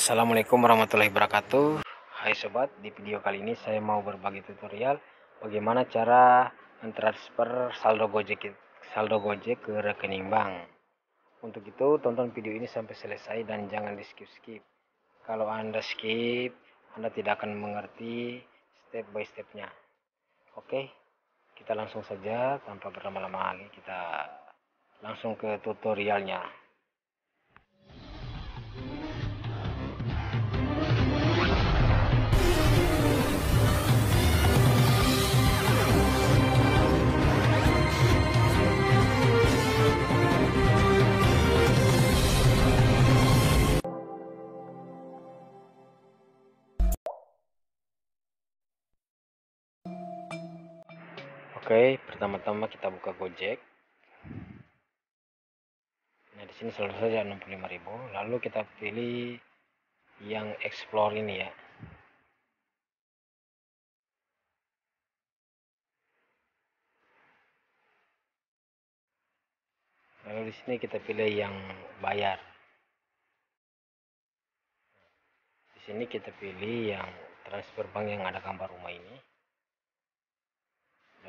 Assalamualaikum warahmatullahi wabarakatuh. Hai sobat di video kali ini saya mau berbagi tutorial bagaimana cara mentransfer saldo gojek saldo gojek ke rekening bank. Untuk itu tonton video ini sampai selesai dan jangan di skip skip kalau anda skip anda tidak akan mengerti step by stepnya. Oke kita langsung saja tanpa berlama-lama lagi kita langsung ke tutorialnya Oke, pertama-tama kita buka Gojek. Nah, di sini selalu saja 65.000. Lalu kita pilih yang explore ini ya. Lalu di sini kita pilih yang bayar. Di sini kita pilih yang transfer bank yang ada gambar rumah ini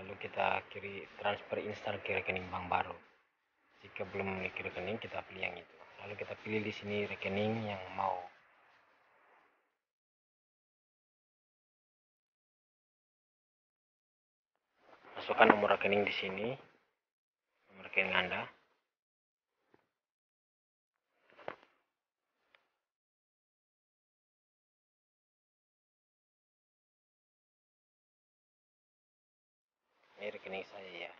lalu kita kiri transfer instan ke rekening bank baru. Jika belum memiliki rekening kita pilih yang itu. Lalu kita pilih di sini rekening yang mau. Masukkan nomor rekening di sini. Nomor rekening anda ini rekening saya ya.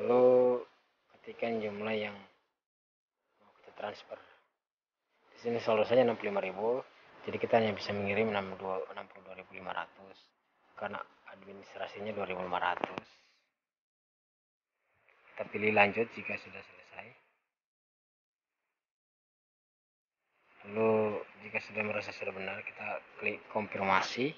Lalu ketikkan jumlah yang mau kita transfer di sini solusinya 65.000 jadi kita hanya bisa mengirim 62.500 karena administrasinya 2.500 kita pilih lanjut jika sudah selesai. Lalu jika sudah merasa sudah benar kita klik konfirmasi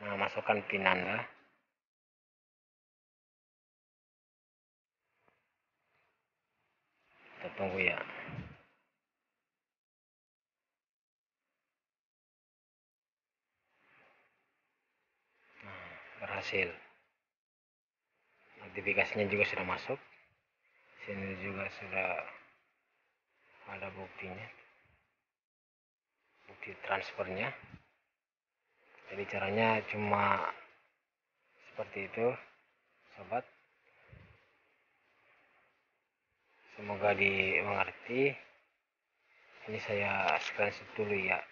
nah masukkan pin anda. Kita tunggu ya. Nah, berhasil. Notifikasinya juga sudah masuk. Sini juga sudah ada buktinya. Bukti transfernya jadi caranya cuma seperti itu sobat. Semoga dimengerti. Ini saya screenshot dulu ya.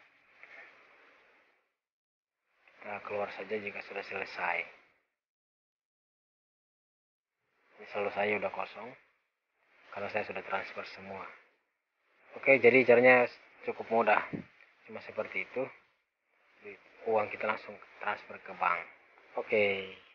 Kita keluar saja jika sudah selesai. Ini selalu saya udah kosong karena saya sudah transfer semua. Oke jadi caranya cukup mudah. Cuma seperti itu uang kita langsung transfer ke bank oke okay.